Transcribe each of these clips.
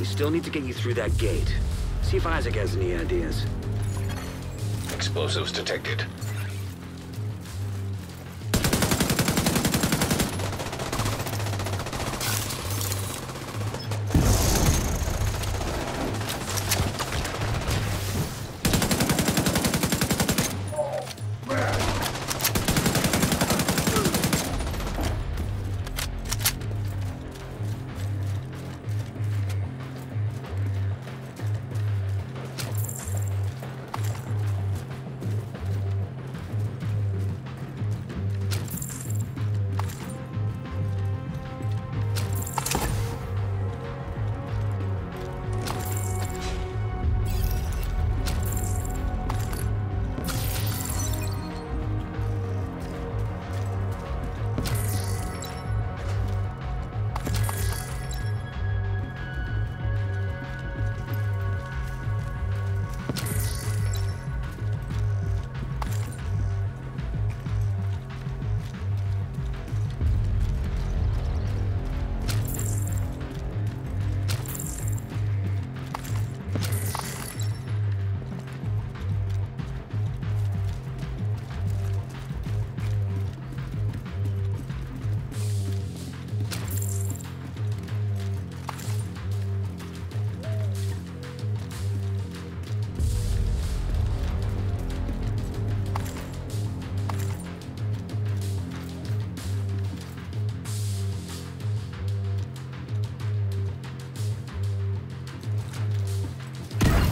We still need to get you through that gate. See if ISAC has any ideas. Explosives detected.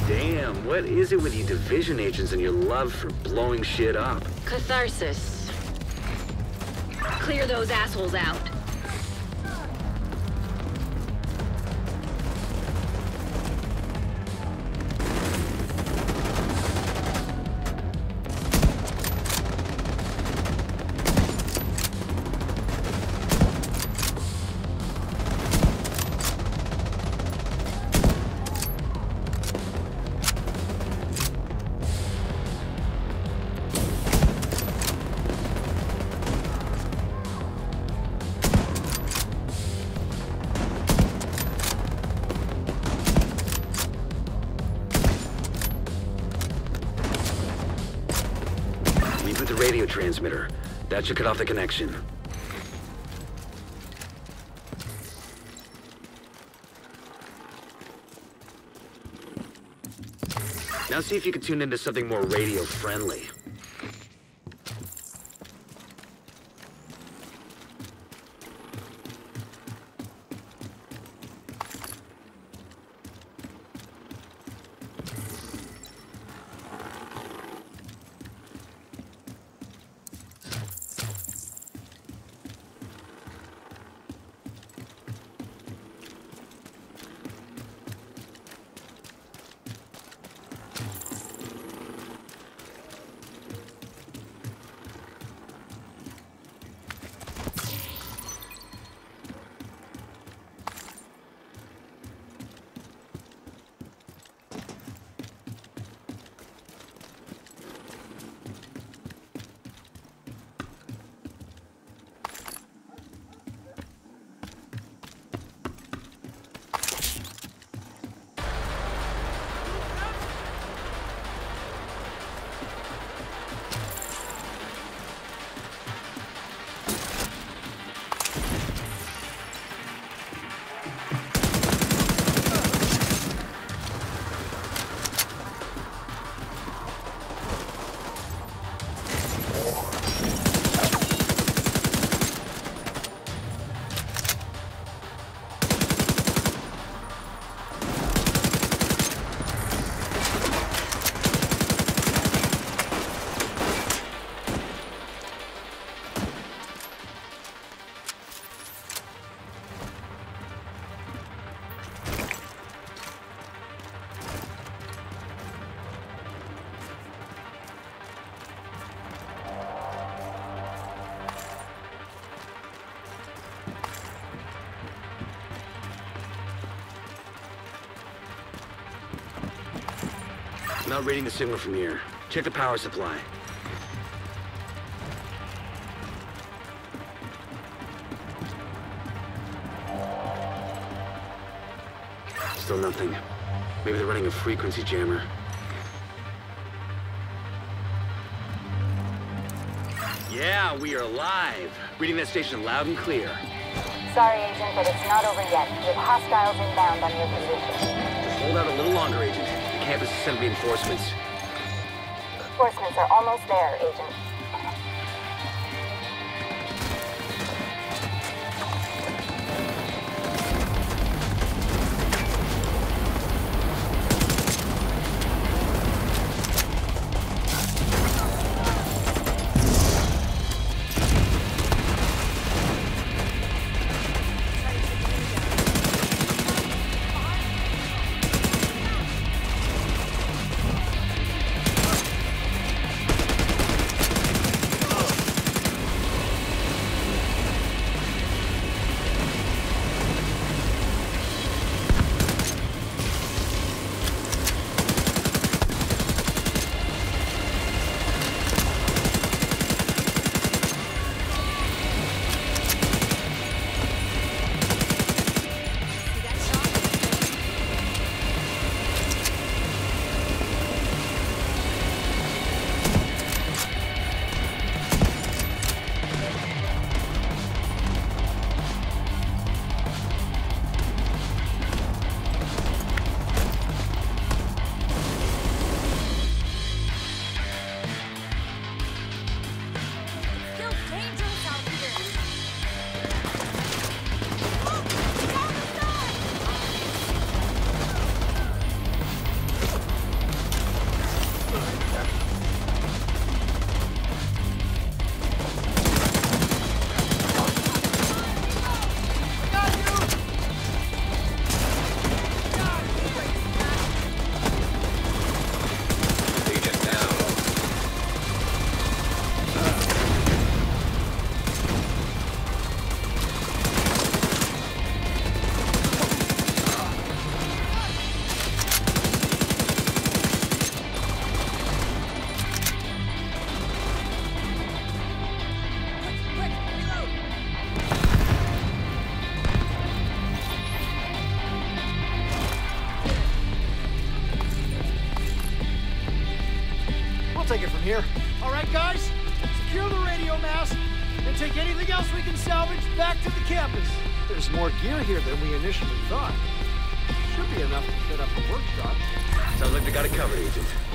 Damn, what is it with you division agents and your love for blowing shit up? Catharsis. Clear those assholes out. Radio transmitter. That should cut off the connection. Now see if you can tune into something more radio-friendly. Not reading the signal from here. Check the power supply. Still nothing. Maybe they're running a frequency jammer. Yeah, we are live. Reading that station loud and clear. Sorry, Agent, but it's not over yet. With hostiles inbound on your position. Just hold out a little longer, Agent. Campus has sent reinforcements. Reinforcements are almost there, Agent. Secure the radio mast and take anything else we can salvage back to the campus. There's more gear here than we initially thought. Should be enough to set up a workshop. Sounds like they got it covered, Agent.